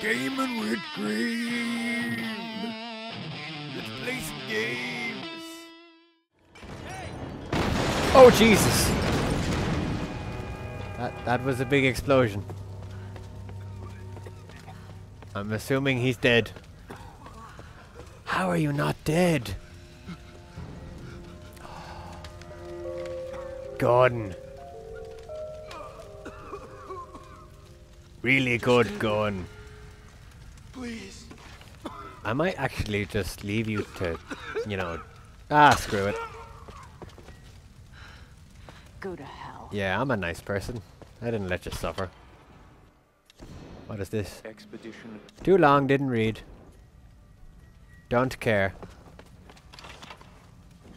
Gaming with Graham. Let's play some games. Oh Jesus! That that was a big explosion. I'm assuming he's dead. How are you not dead? Gordon. Really good gun. Please. I might actually just leave you to, you know, ah, screw it. Go to hell. Yeah, I'm a nice person. I didn't let you suffer. What is this? Expedition. Too long, didn't read. Don't care.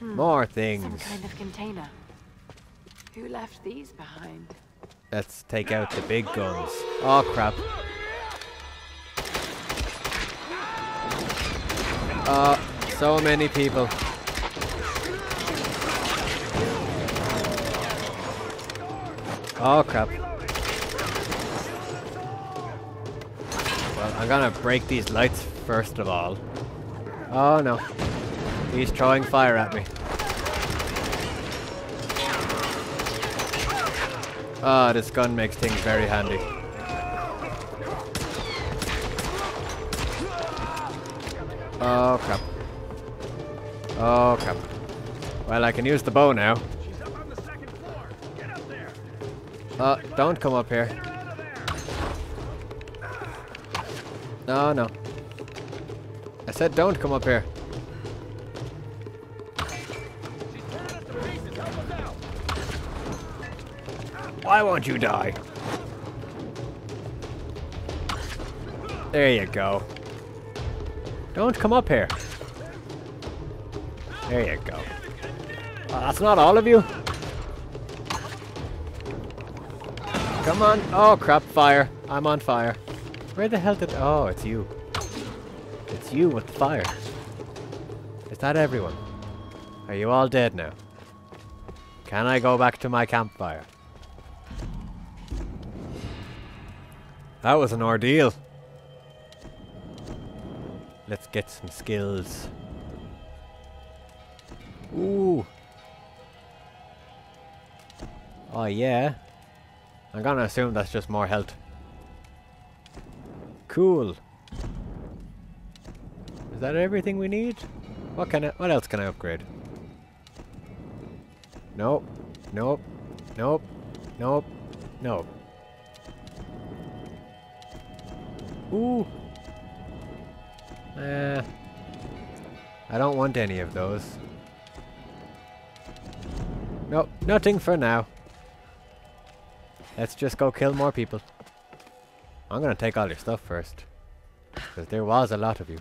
More things. Some things. kind of container. Who left these behind? Let's take out the big guns. Oh crap. Oh, so many people. Oh crap. Well, I'm gonna break these lights first of all. Oh no. He's throwing fire at me. Ah, this gun makes things very handy. Oh crap. Oh crap. Well, I can use the bow now. Uh, don't come up here. No, no. I said don't come up here. Why won't you die? There you go. Don't come up here. There you go. Oh, that's not all of you. Come on. Oh crap, fire. I'm on fire. Where the hell did... Oh, it's you. It's you with the fire. Is that everyone? Are you all dead now? Can I go back to my campfire? That was an ordeal. Let's get some skills. Ooh. Oh yeah. I'm gonna assume that's just more health. Cool. Is that everything we need? What can I, what else can I upgrade? Nope. Nope. Nope. Nope. Nope. Ooh. Eh. I don't want any of those. Nope, nothing for now. Let's just go kill more people. I'm gonna take all your stuff first. Because there was a lot of you.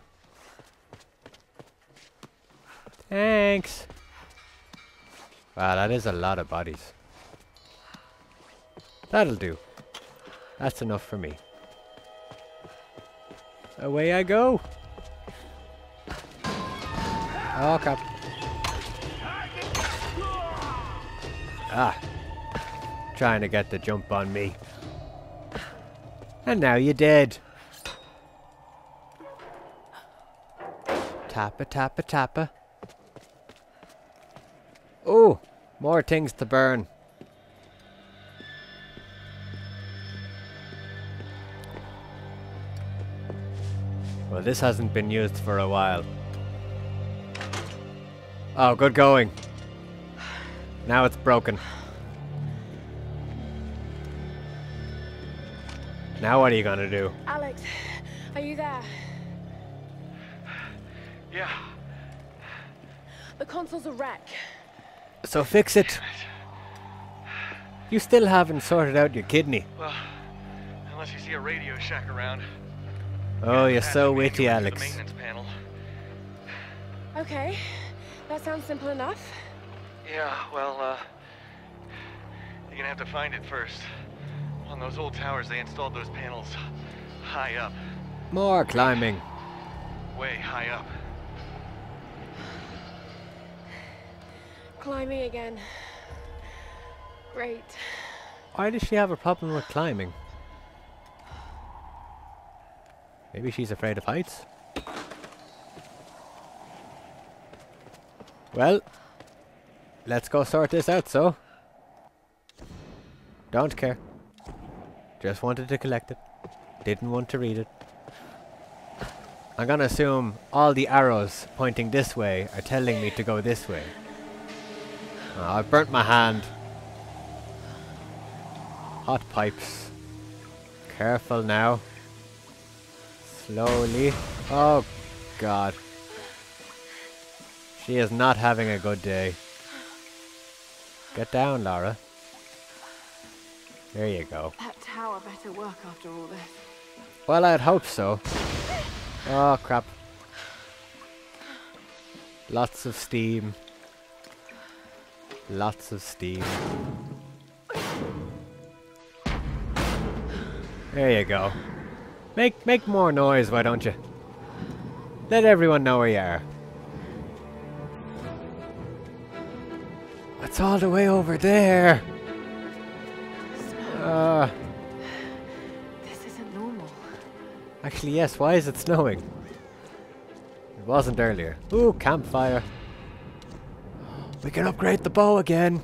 Thanks! Wow, that is a lot of bodies. That'll do. That's enough for me. Away I go! Oh crap. Ah. Trying to get the jump on me. And now you're dead. Tappa tappa tappa. Oh, more things to burn. Well, this hasn't been used for a while. Oh, good going. Now it's broken. Now what are you gonna do? Alex, are you there? Yeah. The console's a wreck. So fix it. You still haven't sorted out your kidney. Well, unless you see a Radio Shack around. Oh, you're so witty, anywhere to the Alex. panel. Okay, that sounds simple enough. Yeah, well, uh, you're gonna have to find it first. On those old towers, they installed those panels high up, More climbing. way high up. Climbing again. Great. Why does she have a problem with climbing? Maybe she's afraid of heights? Well, let's go sort this out, so. Don't care. Just wanted to collect it. Didn't want to read it. I'm gonna assume all the arrows pointing this way are telling me to go this way. Oh, I've burnt my hand. Hot pipes. Careful now. Slowly. Oh, God. She is not having a good day. Get down, Lara. There you go. That tower better work after all this. Well, I'd hope so. Oh, crap. Lots of steam. Lots of steam. There you go. Make make more noise, why don't you? Let everyone know where you are. It's all the way over there. Uh, This isn't normal. actually, yes. Why is it snowing? It wasn't earlier. Ooh, campfire. We can upgrade the bow again.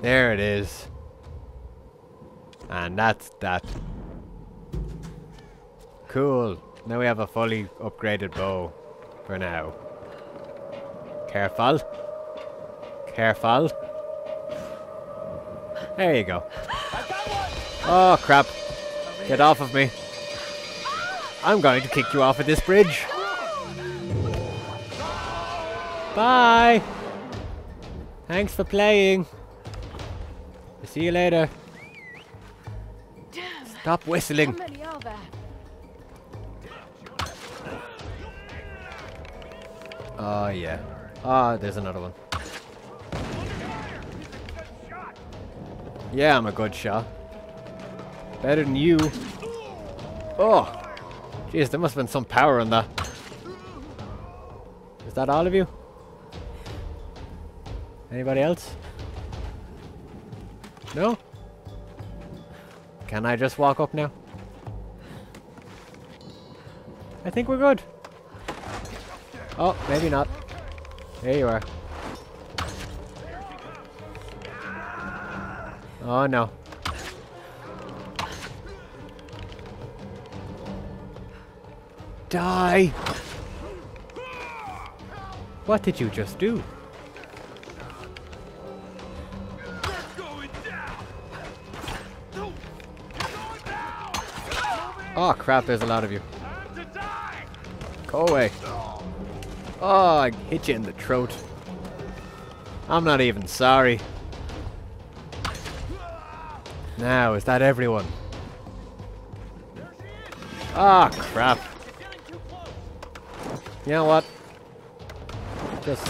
There it is. And that's that. Cool. Now we have a fully upgraded bow. For now. Careful. Careful. There you go. Oh crap. Get off of me. I'm going to kick you off of this bridge. Bye. Thanks for playing. See you later. Stop whistling. Oh yeah. Oh, there's another one. Yeah, I'm a good shot. Better than you. Oh! Jeez, there must have been some power in that. Is that all of you? Anybody else? No? Can I just walk up now? I think we're good. Oh, maybe not. There you are. Oh no. Die! What did you just do? Oh crap, there's a lot of you. Go away. Oh, I hit you in the throat. I'm not even sorry. Now, is that everyone? Ah, crap. You know what? Just,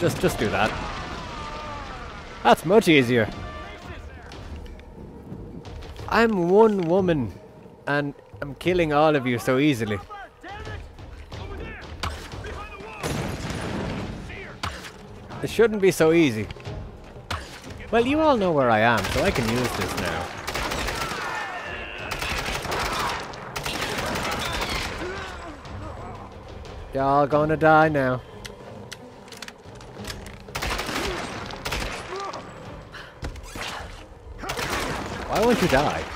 just, just do that. That's much easier. I'm one woman, and I'm killing all of you so easily. It shouldn't be so easy. Well, you all know where I am, so I can use this now. Y'all gonna die now. Why won't you die?